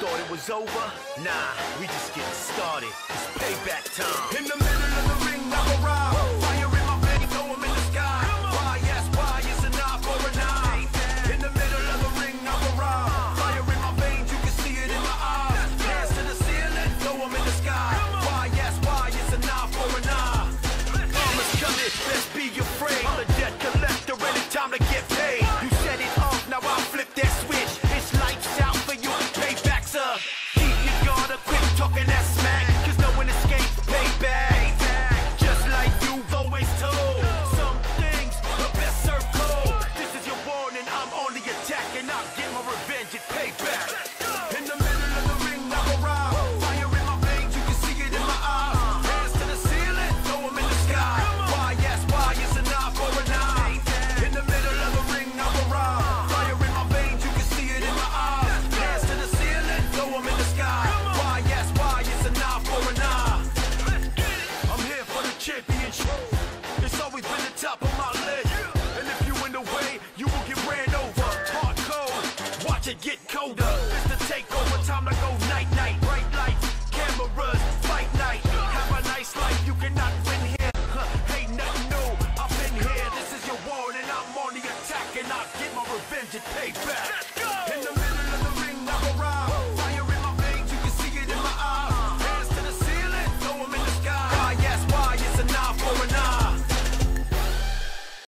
Thought it was over? Nah, we just getting started. It's payback time. In the middle of the ring, I'm a ride. top of my list. And if you in the way, you will get ran over. Hard cold, watch it get colder. It's the takeover, time to go night night. Bright lights, cameras, fight night. Have a nice life, you cannot win here. Huh, ain't nothing new, I've been here. This is your war, and I'm on the attack, and I'll get my revenge and payback. Let's go!